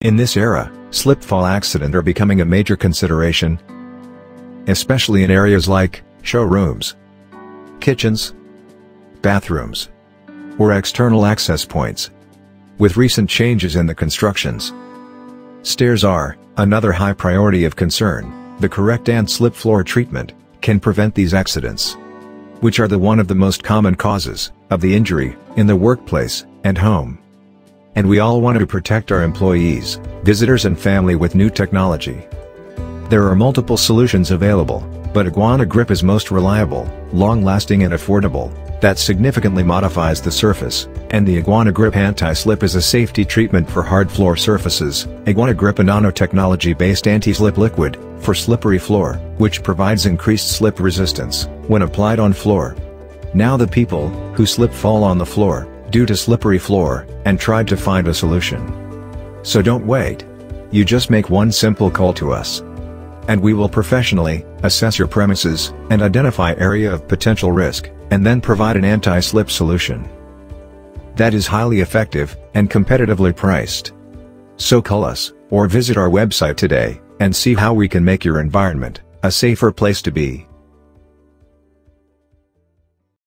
In this era, slip-fall accident are becoming a major consideration, especially in areas like showrooms, kitchens, bathrooms, or external access points. With recent changes in the constructions, stairs are another high priority of concern. The correct ant-slip floor treatment can prevent these accidents, which are the one of the most common causes of the injury in the workplace and home. And we all want to protect our employees, visitors and family with new technology. There are multiple solutions available, but IguanaGrip is most reliable, long-lasting and affordable, that significantly modifies the surface, and the IguanaGrip Anti-Slip is a safety treatment for hard floor surfaces. IguanaGrip a nanotechnology-based anti-slip liquid, for slippery floor, which provides increased slip resistance, when applied on floor. Now the people, who slip fall on the floor, due to slippery floor, and tried to find a solution. So don't wait. You just make one simple call to us. And we will professionally, assess your premises, and identify area of potential risk, and then provide an anti-slip solution. That is highly effective, and competitively priced. So call us, or visit our website today, and see how we can make your environment, a safer place to be.